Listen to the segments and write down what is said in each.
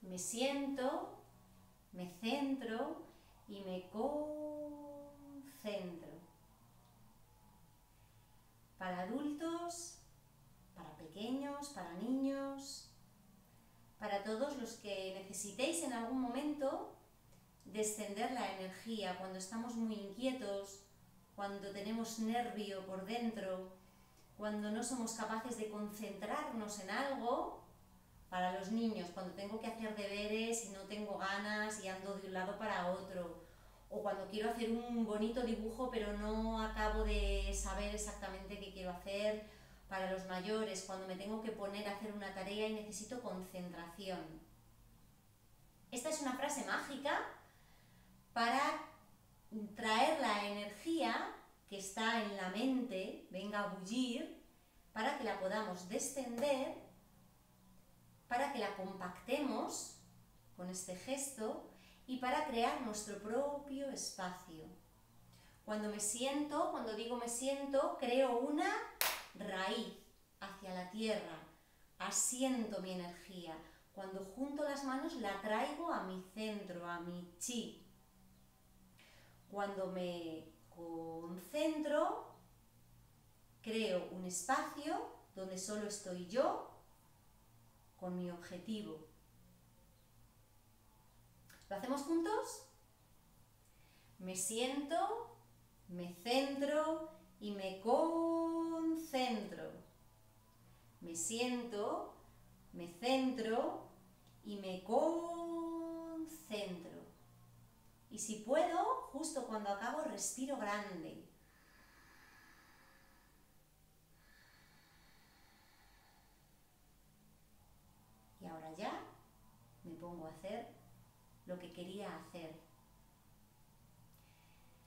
Me siento, me centro y me concentro. Para adultos, para pequeños, para niños, para todos los que necesitéis en algún momento descender la energía cuando estamos muy inquietos, cuando tenemos nervio por dentro, cuando no somos capaces de concentrarnos en algo, para los niños, cuando tengo que hacer deberes y no tengo ganas y ando de un lado para otro, o cuando quiero hacer un bonito dibujo pero no acabo de saber exactamente qué quiero hacer, para los mayores, cuando me tengo que poner a hacer una tarea y necesito concentración. Esta es una frase mágica para traer la energía que está en mente, venga a bullir, para que la podamos descender, para que la compactemos con este gesto y para crear nuestro propio espacio. Cuando me siento, cuando digo me siento, creo una raíz hacia la tierra, asiento mi energía. Cuando junto las manos la traigo a mi centro, a mi chi. Cuando me concentro, creo un espacio donde solo estoy yo con mi objetivo. ¿Lo hacemos juntos? Me siento, me centro y me concentro. Me siento, me centro y me concentro. Y si puedo, justo cuando acabo, respiro grande. Hacer lo que quería hacer.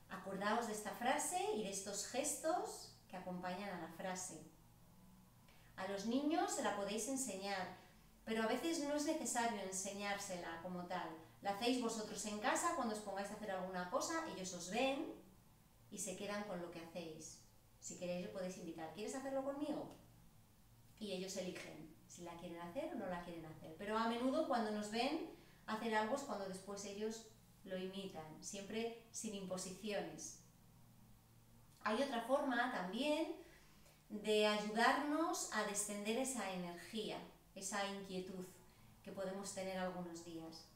Acordaos de esta frase y de estos gestos que acompañan a la frase. A los niños se la podéis enseñar, pero a veces no es necesario enseñársela como tal. La hacéis vosotros en casa cuando os pongáis a hacer alguna cosa, ellos os ven y se quedan con lo que hacéis. Si queréis, lo podéis invitar. ¿Quieres hacerlo conmigo? Y ellos eligen si la quieren hacer o no la quieren hacer. Pero a menudo cuando nos ven hacer algo es cuando después ellos lo imitan, siempre sin imposiciones. Hay otra forma también de ayudarnos a descender esa energía, esa inquietud que podemos tener algunos días.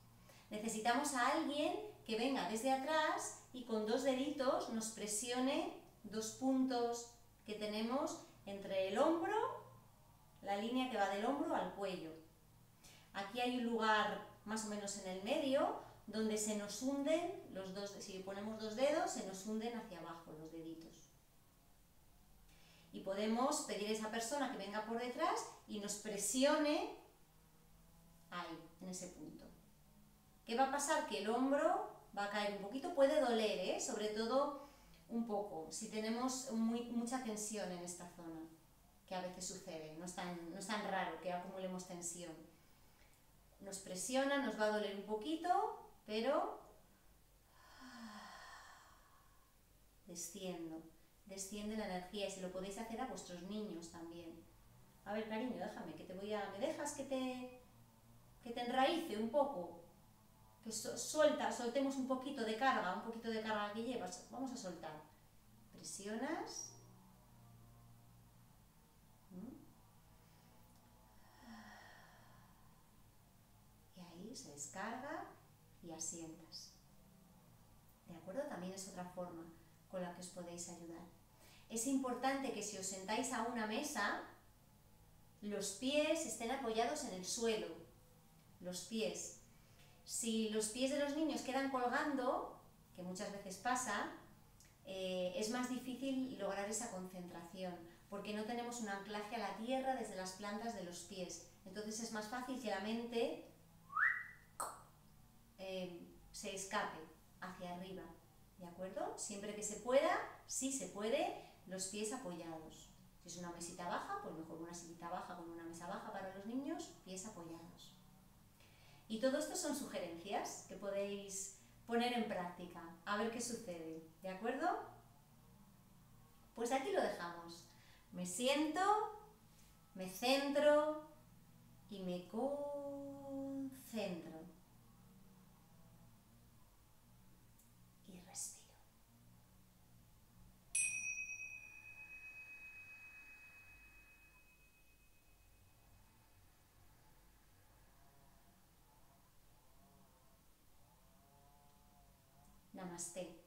Necesitamos a alguien que venga desde atrás y con dos deditos nos presione dos puntos que tenemos entre el hombro, la línea que va del hombro al cuello. Aquí hay un lugar más o menos en el medio donde se nos hunden los dos, si ponemos dos dedos, se nos hunden hacia abajo los deditos. Y podemos pedir a esa persona que venga por detrás y nos presione ahí, en ese punto. ¿Qué va a pasar? Que el hombro va a caer un poquito, puede doler, ¿eh? sobre todo un poco, si tenemos mucha tensión en esta zona, que a veces sucede, no es, tan, no es tan raro que acumulemos tensión. Nos presiona, nos va a doler un poquito, pero desciendo, desciende la energía y si lo podéis hacer a vuestros niños también. A ver, cariño, déjame, que te voy a... ¿Me dejas que te, que te enraíce un poco? que suelta, soltemos un poquito de carga, un poquito de carga que llevas, vamos a soltar. Presionas. Se descarga y asientas. ¿De acuerdo? También es otra forma con la que os podéis ayudar. Es importante que si os sentáis a una mesa, los pies estén apoyados en el suelo. Los pies, si los pies de los niños quedan colgando, que muchas veces pasa, eh, es más difícil lograr esa concentración, porque no tenemos un anclaje a la tierra desde las plantas de los pies. Entonces es más fácil que la mente eh, se escape hacia arriba, ¿de acuerdo? Siempre que se pueda, sí se puede, los pies apoyados. Si es una mesita baja, pues mejor una sillita baja con una mesa baja para los niños, pies apoyados. Y todo esto son sugerencias que podéis poner en práctica, a ver qué sucede, ¿de acuerdo? Pues aquí lo dejamos. Me siento, Me centro y me concentro. Namaste.